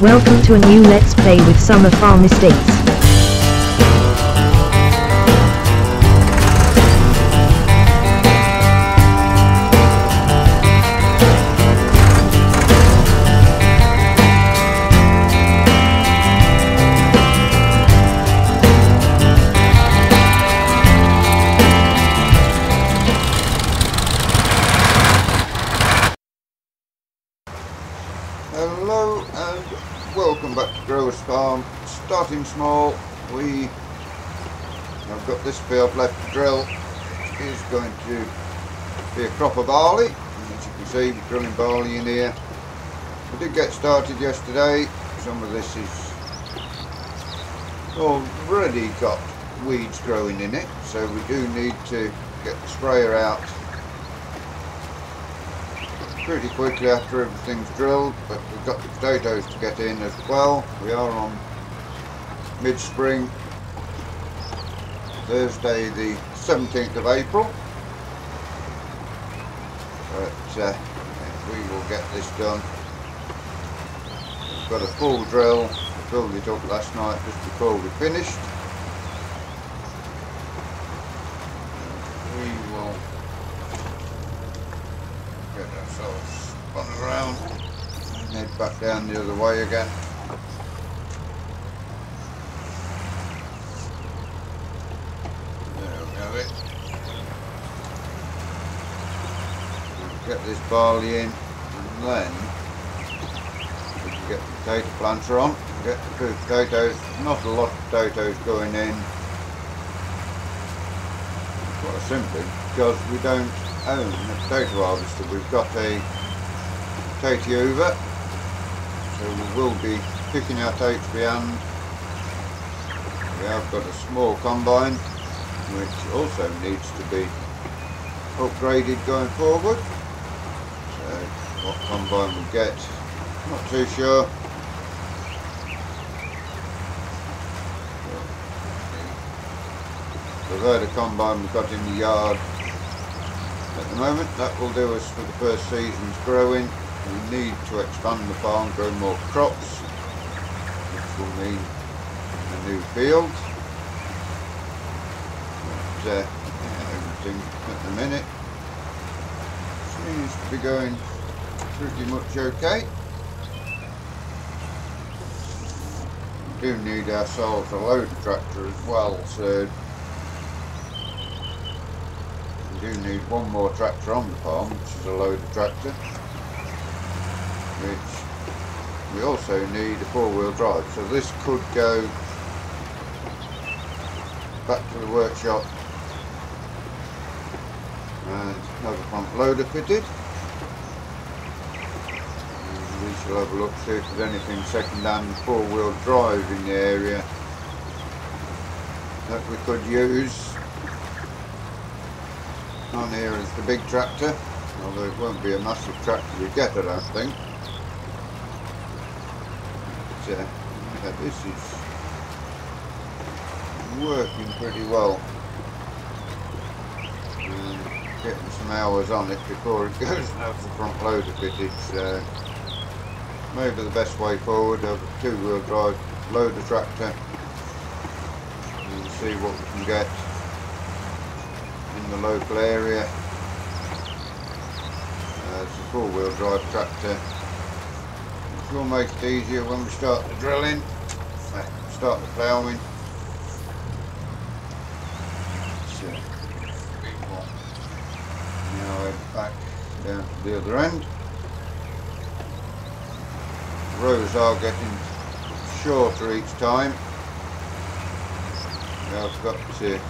Welcome to a new Let's Play with Summer Farm Estates. Starting small, we have got this field left to drill. Is going to be a crop of barley. And as you can see, we're drilling barley in here. We did get started yesterday. Some of this is already got weeds growing in it, so we do need to get the sprayer out pretty quickly after everything's drilled, but we've got the potatoes to get in as well. We are on mid-spring, Thursday the 17th of April. But uh, we will get this done. We've got a full drill. I filled it up last night just before we finished. We will get ourselves and head back down the other way again. There we have it. Get this barley in and then we can get the potato planter on and get the good potatoes. Not a lot of potatoes going in. Quite simply because we don't own a potato harvester. We've got a potato over, so we will be picking our tapes behind. We have got a small combine, which also needs to be upgraded going forward. So what combine we get, not too sure. The Verda combine we've got in the yard at the moment. That will do us for the first season's growing. We need to expand the farm, grow more crops, which will mean a new field. But, uh, everything at the minute seems to be going pretty much okay. We do need ourselves a loader tractor as well, so we do need one more tractor on the farm, which is a loader tractor. Which we also need a four-wheel drive. So this could go back to the workshop and have a front loader fitted. And we shall have a look, see if there's anything second-hand four-wheel drive in the area that we could use on here is the big tractor, although it won't be a massive tractor we get, I don't think. But, uh, yeah, this is working pretty well. Getting some hours on it before it goes have the front loader fitted, so maybe the best way forward have a two-wheel drive loader tractor and see what we can get in the local area. Uh, it's a four-wheel drive tractor. Which will make it easier when we start the drilling, uh, start the ploughing. So, we will now head back down to the other end. Rows are getting shorter each time. Now I've got to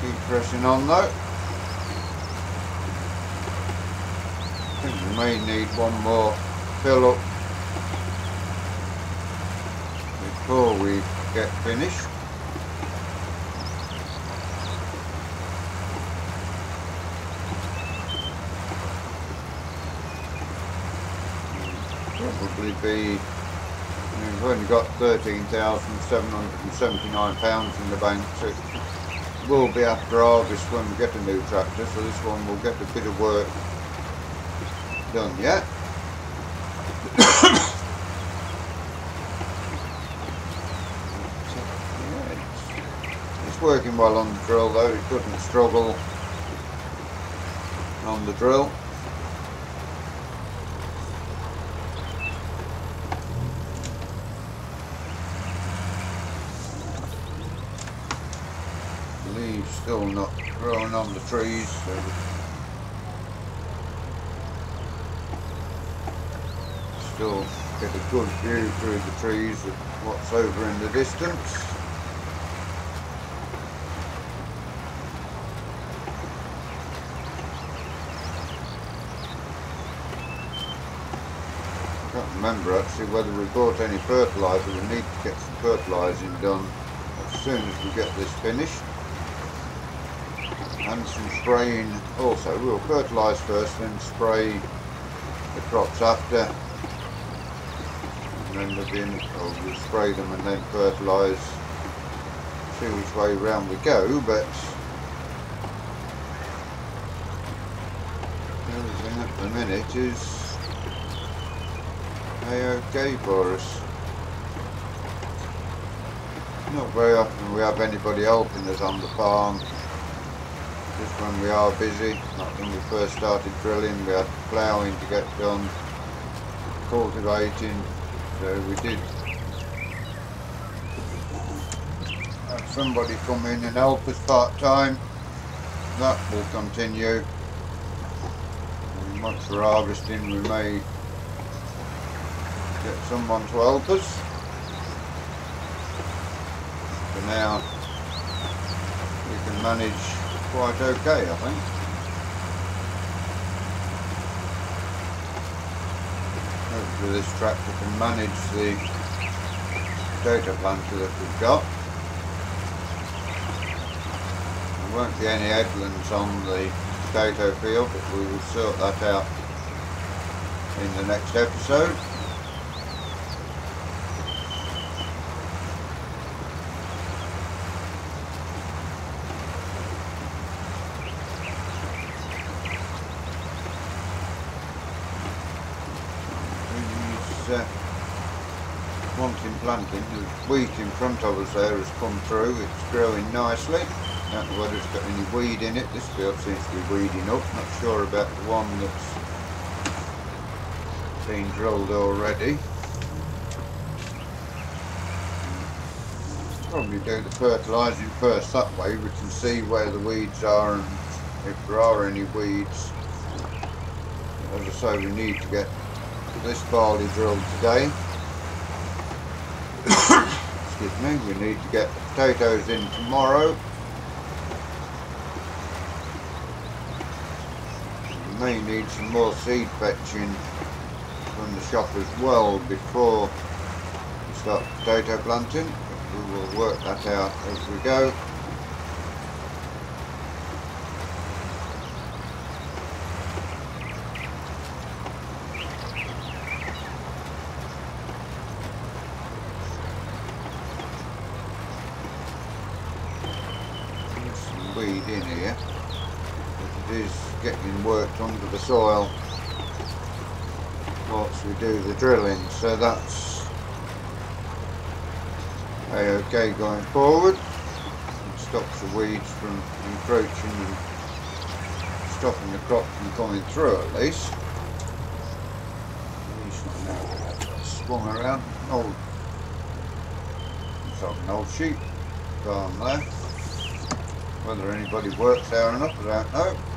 Keep pressing on though. I think we may need one more fill up before we get finished. Probably be We've only got £13,779 in the bank, so it will be after August when we get a new tractor, so this one will get a bit of work done yet. It's working well on the drill though, it couldn't struggle on the drill. Still not growing on the trees, so still get a good view through the trees of what's over in the distance. Can't remember actually whether we bought any fertiliser. We need to get some fertilising done as soon as we get this finished. And some spraying also. We'll fertilise first, then spray the crops after. And then in, or we'll spray them and then fertilise. See which way round we go, but everything at the minute is a-okay for us. Not very often we have anybody helping us on the farm. Just when we are busy, like when we first started drilling, we had ploughing to get done, cultivating, so we did have somebody come in and help us part-time. That will continue. And once we're harvesting, we may get someone to help us. For now, we can manage quite okay, I think. Hopefully this tractor can manage the potato planter that we've got. There won't be any headlands on the potato field, but we will sort that out in the next episode. Uh, wanting planting. The wheat in front of us there has come through. It's growing nicely. Don't know whether it's got any weed in it. This field seems to be weeding up. Not sure about the one that's been drilled already. Probably do the fertilising first. That way we can see where the weeds are and if there are any weeds. As I say, we need to get this barley drill today. Excuse me, we need to get the potatoes in tomorrow. We may need some more seed fetching from the shop as well before we start potato planting. We will work that out as we go. There's some weed in here. But it is getting worked under the soil whilst we do the drilling. So that's a-okay going forward. It stops the weeds from encroaching and stopping the crop from coming through at least. These one now swung around. Old, it's an old sheep farm there. Whether anybody works there or not, I don't know.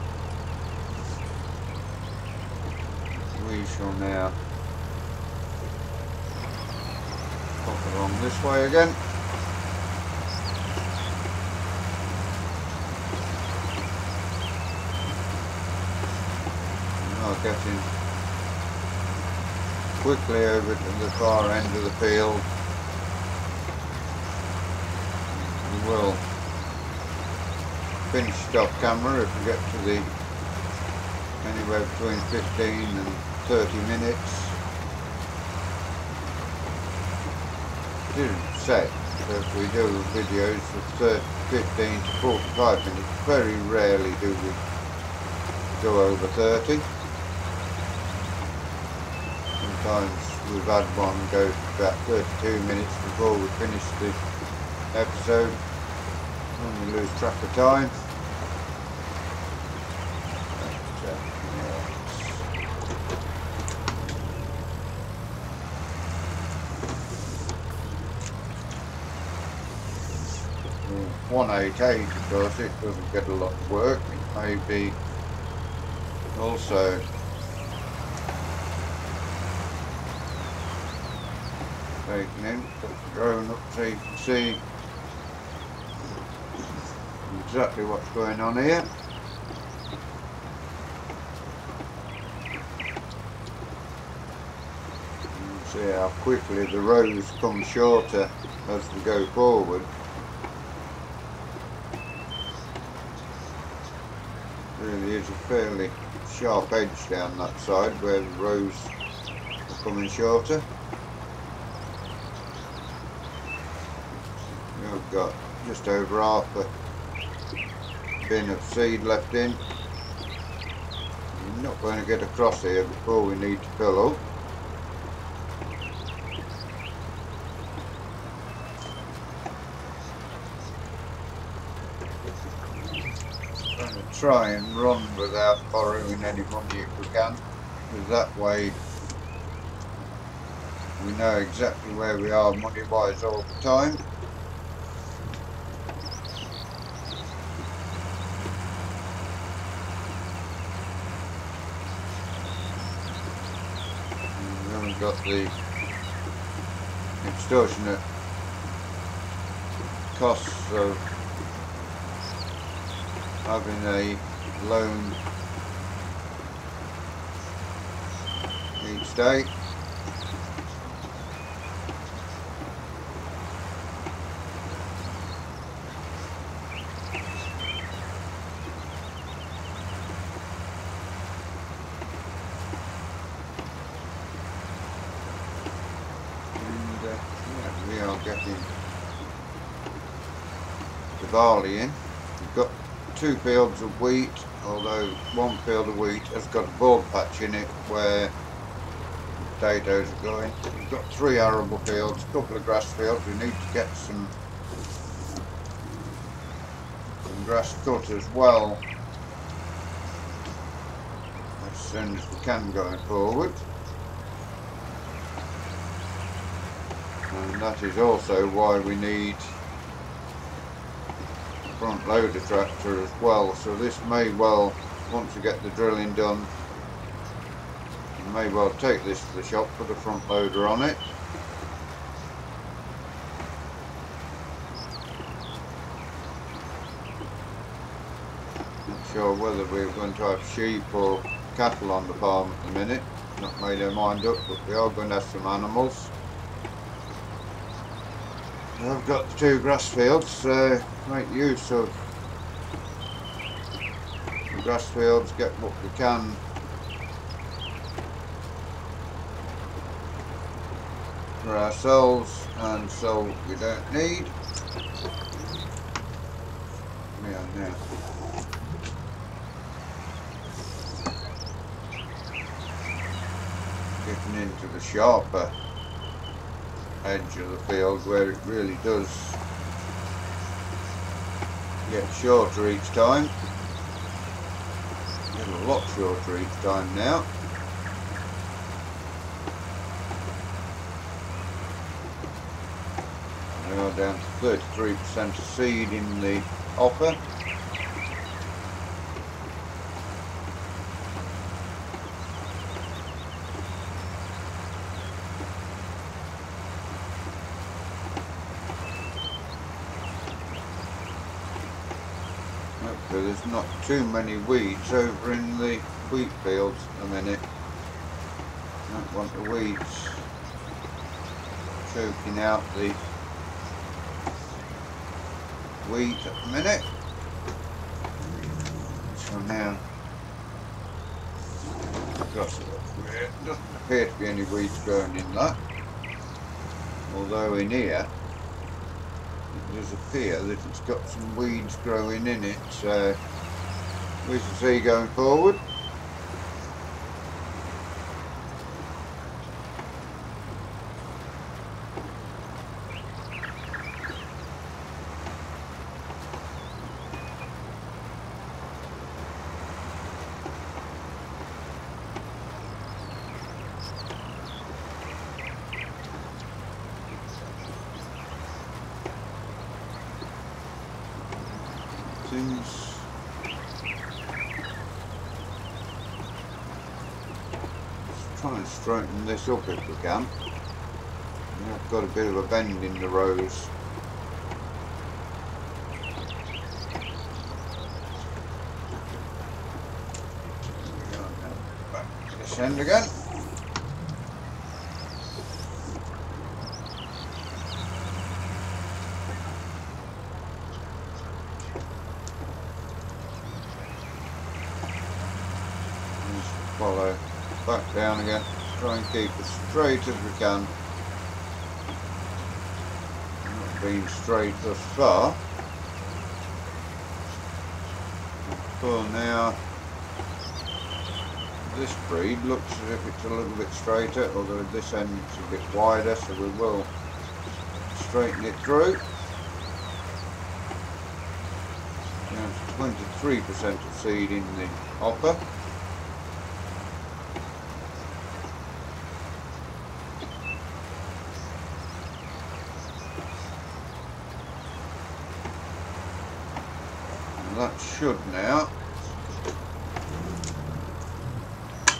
We shall now pop along this way again. Now getting quickly over to the far end of the field. We will finish stop camera if we get to the anywhere between 15 and 30 minutes. Didn't say that we do videos 30, 15 to 45 minutes, very rarely do we go over 30. Sometimes we've had one go for about 32 minutes before we finish the episode. And we lose track of time. But, uh, yeah, it's- 188 of it doesn't get a lot of work. It may be also taken in, up so you can see exactly what's going on here. See how quickly the rows come shorter as we go forward. Really is a fairly sharp edge down that side where the rows are coming shorter. We've got just over half a bin of seed left in. We're not going to get across here before we need to fill up. Going to try and run without borrowing any money if we can, because that way we know exactly where we are money wise all the time. We haven't got the extortionate costs of having a loan each day. And uh, yeah, we are getting the barley in. We've got two fields of wheat, although one field of wheat has got a bald patch in it where potatoes are going. We've got three arable fields, a couple of grass fields. We need to get some some grass cut as well as soon as we can going forward. And that is also why we need front loader tractor as well so this may well once we get the drilling done we may well take this to the shop put a front loader on it. Not sure whether we're going to have sheep or cattle on the farm at the minute not made our mind up but we are going to have some animals I've got two grass fields, uh, make use of the grass fields, get what we can for ourselves and what we don't need. Yeah, yeah. Getting into the sharper edge of the field where it really does get shorter each time. Get a lot shorter each time now. We are down to 33% of seed in the hopper. There's not too many weeds over in the wheat fields at the minute. Don't want the weeds choking out the wheat at the minute. So now, there, doesn't appear to be any weeds growing in that. Although in here, does appear that it's got some weeds growing in it, so we shall see going forward. Nothing's Let's try and straighten this up if we can. I've got a bit of a bend in the rows. Back this end again. Just follow back down again. Try and keep as straight as we can. Not been straight thus far. For now, this breed looks as if it's a little bit straighter, although this end end's a bit wider, so we will straighten it through. Now it's 23% of seed in the hopper. And that should now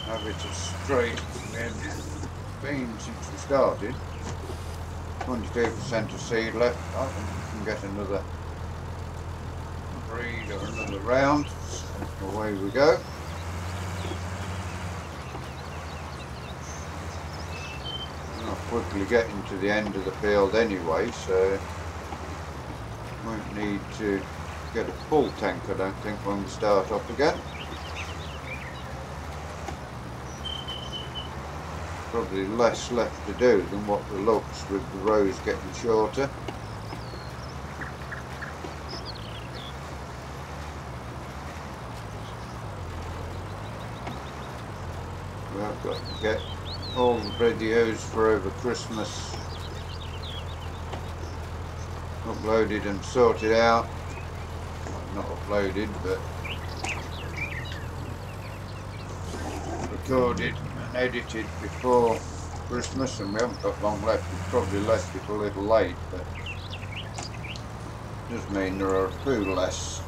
have it as straight it's been since we started. 22% of seed left. I can get another breed or another round. Away we go. I'll quickly getting to the end of the field anyway, so won't need to get a full tank I don't think when we start up again. Probably less left to do than what the looks with the rows getting shorter. I've got to get all the videos for over Christmas uploaded and sorted out. Not uploaded, but recorded and edited before Christmas, and we haven't got long left. We've probably left it a little late, but does mean there are a few less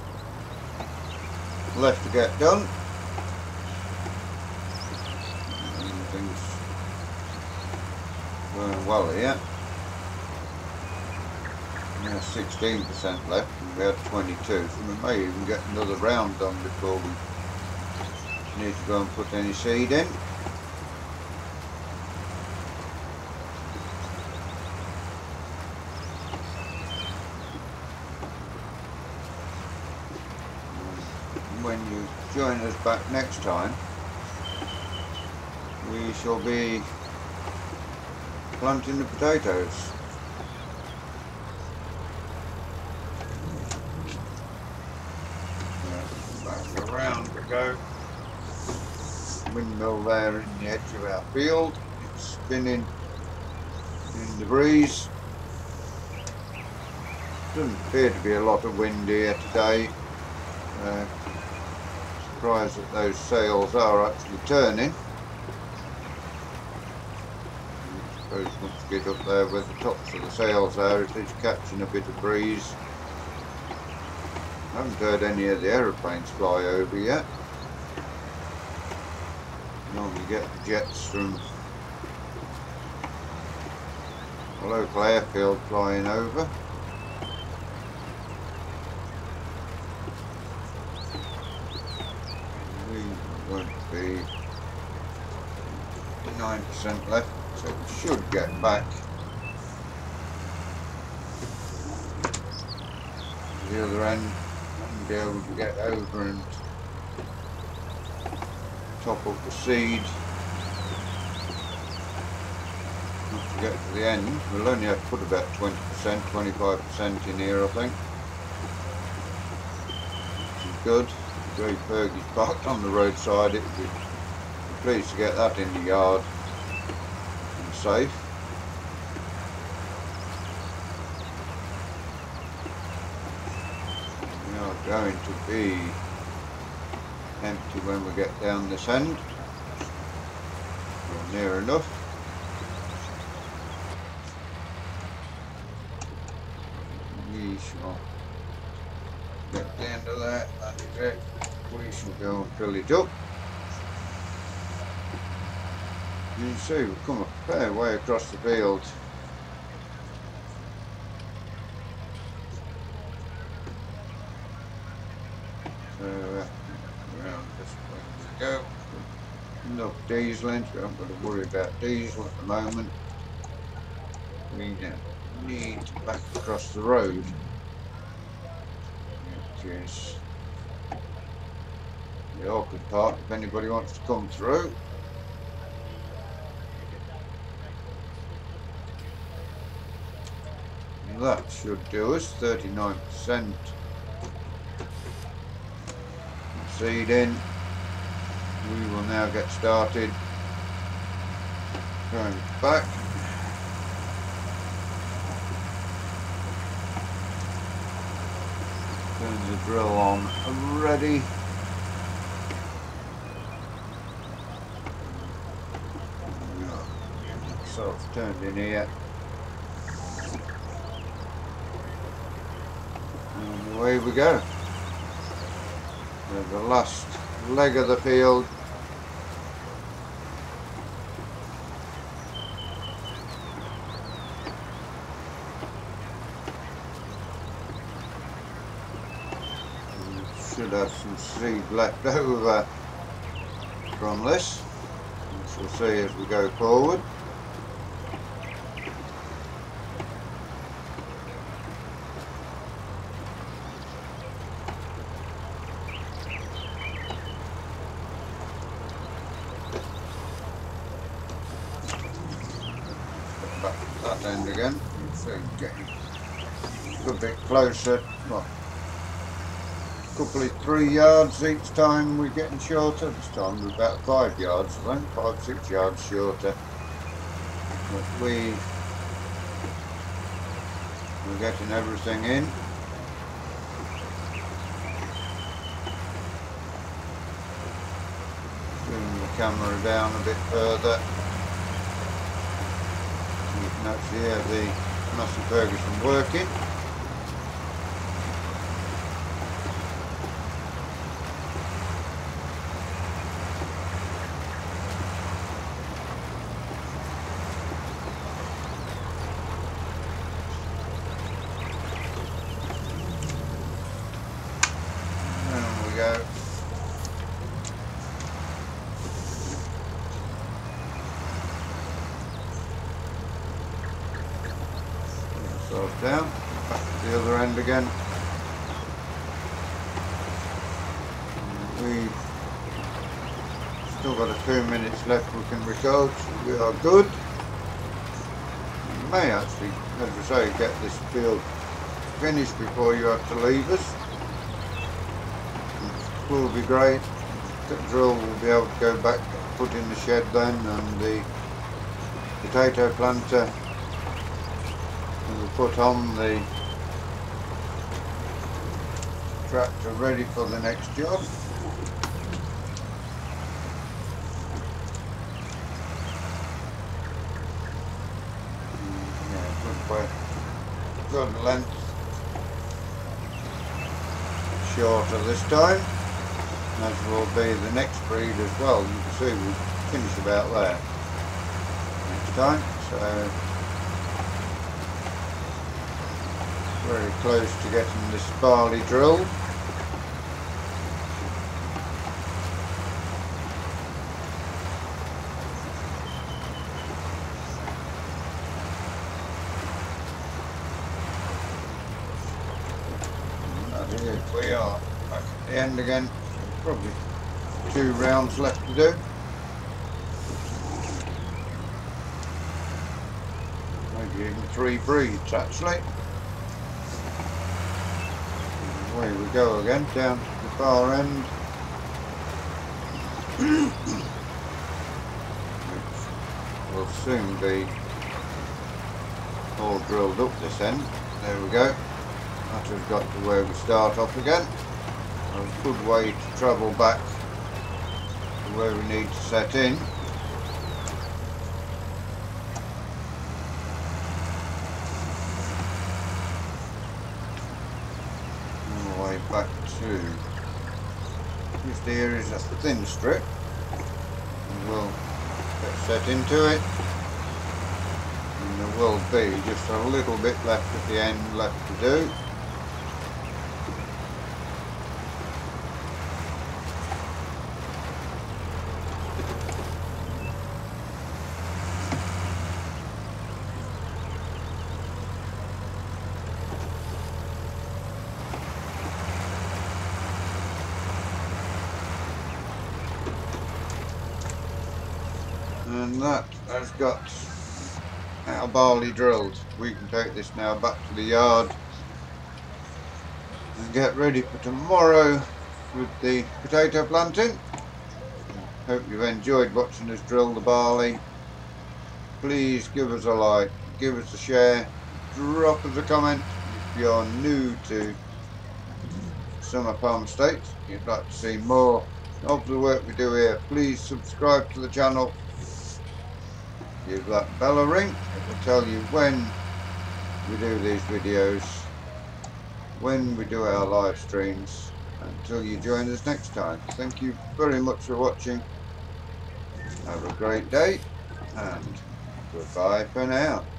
left to get done. And things going well here. Now 16% left and we had 22 so we may even get another round done before we need to go and put any seed in. When you join us back next time we shall be planting the potatoes. Back around we go. Windmill there in the edge of our field. It's spinning in the breeze. Doesn't appear to be a lot of wind here today. Uh, surprised that those sails are actually turning. I suppose once you get up there where the tops of the sails are, it is catching a bit of breeze. I haven't heard any of the aeroplanes fly over yet. Normally get the jets from a local airfield flying over. We won't be 9% left, so we should get back the other end be able to get over and top up the seed. Once we get to the end, we'll only have to put about 20%, 25% in here I think. Which is good. Very Fergie's parked on the roadside, it would be pleased to get that in the yard and safe. We are going to be empty when we get down this end. Or near enough. We shall get end of that. That is it. We shall go and fill it up. You can see we've come a fair way across the field. So, uh, around this way we go. Diesel we haven't got to worry about diesel at the moment. We need back across the road. Which is the awkward part if anybody wants to come through. That should do us, 39% seed in. We will now get started going back. Turn the drill on ready. So it's turned in here. And away we go. There's the last leg of the field. We should have some seed left over from this. we'll see as we go forward. that end again. So getting a bit closer. Well, couple of three yards each time we're getting shorter. This time we're about five yards, I think, five, six yards shorter. But we we're getting everything in. Bring the camera down a bit further. You can actually hear the Massey Ferguson working. There we go. Put ourselves down, back to the other end again. We've still got a few minutes left we are good. We may actually, as I say, get this field finished before you have to leave us. Which will be great. The drill will be able to go back, put in the shed then, and the potato planter will put on the tractor ready for the next job. Mm, Yeah, good way. Good length. Shorter this time. As will be the next breed as well. You can see we finish about there next time. So very close to getting this barley drilled. And here we are again. Probably two rounds left to do. Maybe even three breeds actually. Away we go again, down to the far end. Which will soon be all drilled up this end. There we go. That has got to where we start off again. A good way to travel back to where we need to set in. All the way back to just here is a thin strip. We'll get set into it. And there will be just a little bit left at the end left to do and that has got our barley drilled. We can take this now back to the yard and get ready for tomorrow with the potato planting. Hope you've enjoyed watching us drill the barley. Please give us a like, give us a share, drop us a comment if you're new to Summer Farm Estates. You'd like to see more of the work we do here. Please subscribe to the channel give that bell a ring. It will tell you when we do these videos, when we do our live streams, until you join us next time. Thank you very much for watching. Have a great day, and goodbye for now.